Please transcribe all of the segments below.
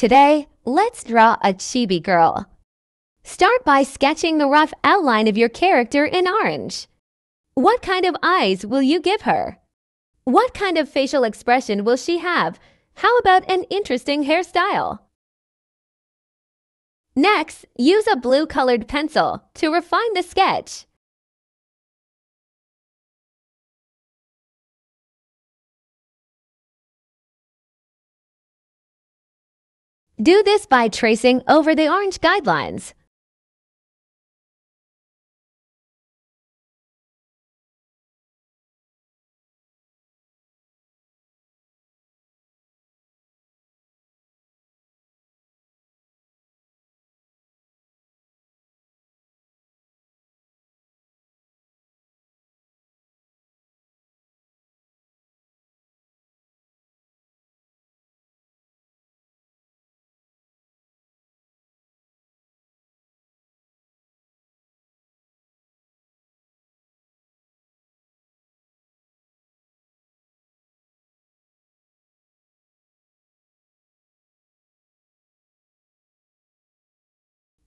Today, let's draw a chibi girl. Start by sketching the rough outline of your character in orange. What kind of eyes will you give her? What kind of facial expression will she have? How about an interesting hairstyle? Next, use a blue-colored pencil to refine the sketch. Do this by tracing over the orange guidelines.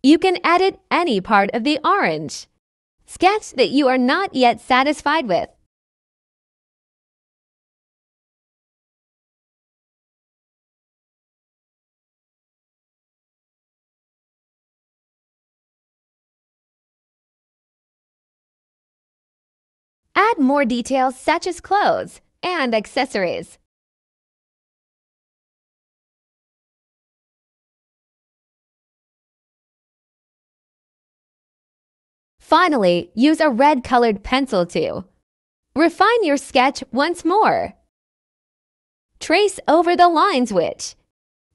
You can edit any part of the orange. Sketch that you are not yet satisfied with. Add more details such as clothes and accessories. Finally, use a red-colored pencil to refine your sketch once more. Trace over the lines which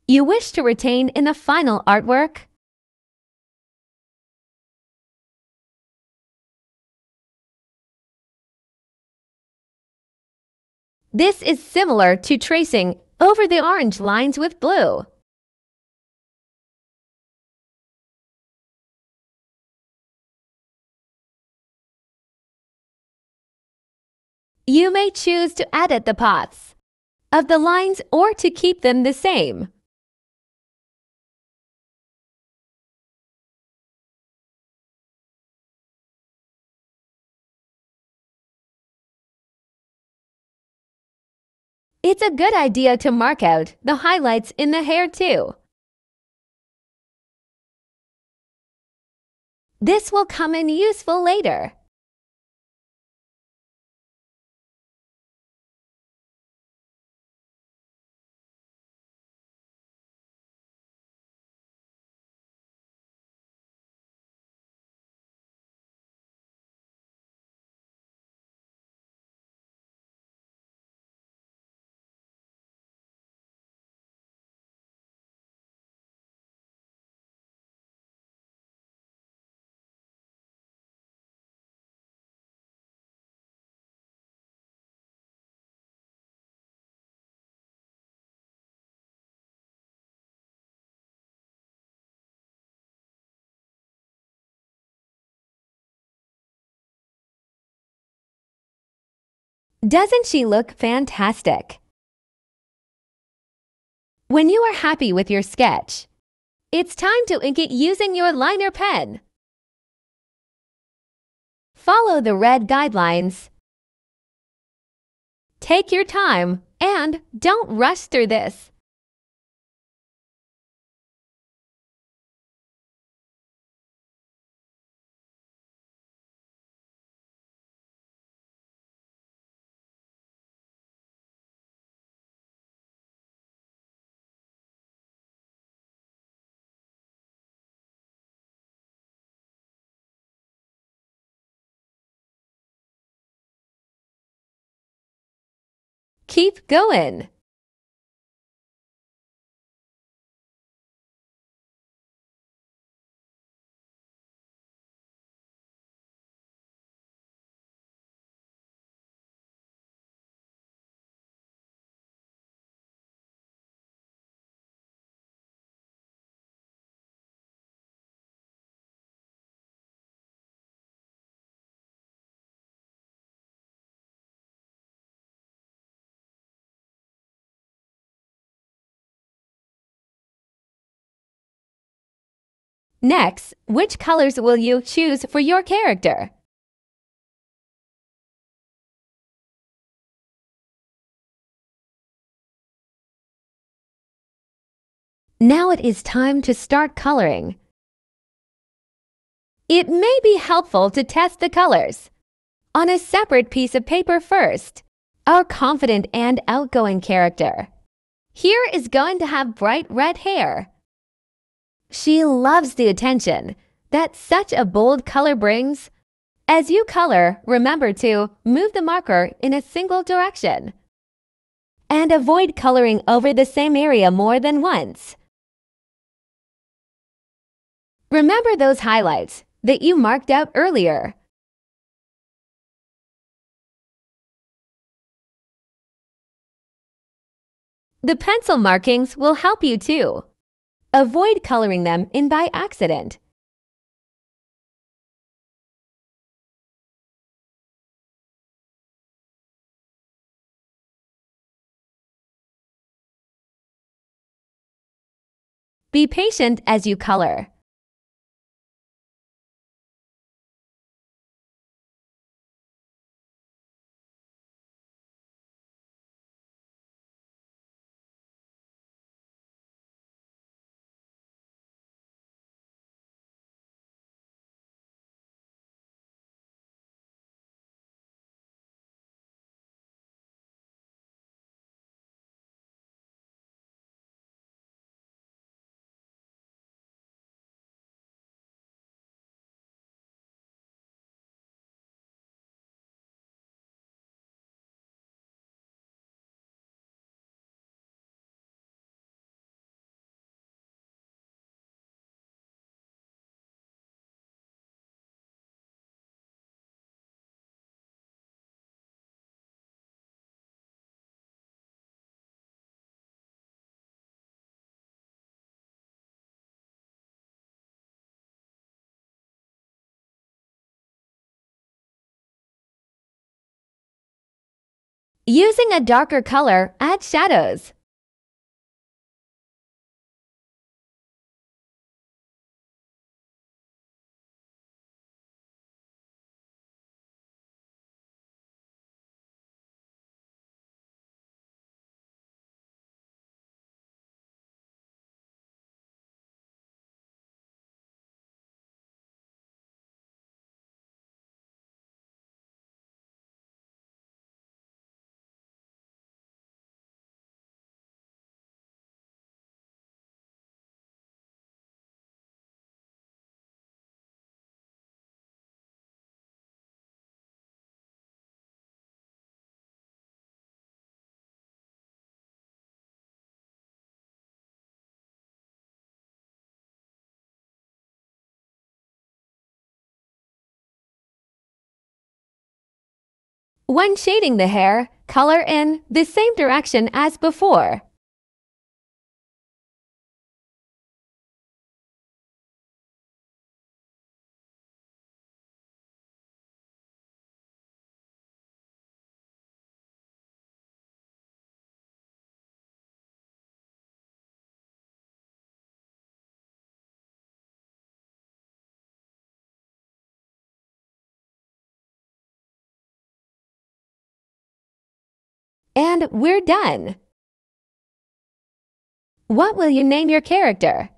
you wish to retain in the final artwork. This is similar to tracing over the orange lines with blue. You may choose to edit the paths of the lines or to keep them the same. It's a good idea to mark out the highlights in the hair too. This will come in useful later. Doesn't she look fantastic? When you are happy with your sketch, it's time to ink it using your liner pen. Follow the red guidelines. Take your time and don't rush through this. Keep going. Next, which colors will you choose for your character? Now it is time to start coloring. It may be helpful to test the colors on a separate piece of paper first. Our confident and outgoing character. Here is going to have bright red hair. She loves the attention that such a bold color brings. As you color, remember to move the marker in a single direction. And avoid coloring over the same area more than once. Remember those highlights that you marked out earlier. The pencil markings will help you too. Avoid coloring them in by accident. Be patient as you color. Using a darker color, add shadows. When shading the hair, color in the same direction as before. And we're done. What will you name your character?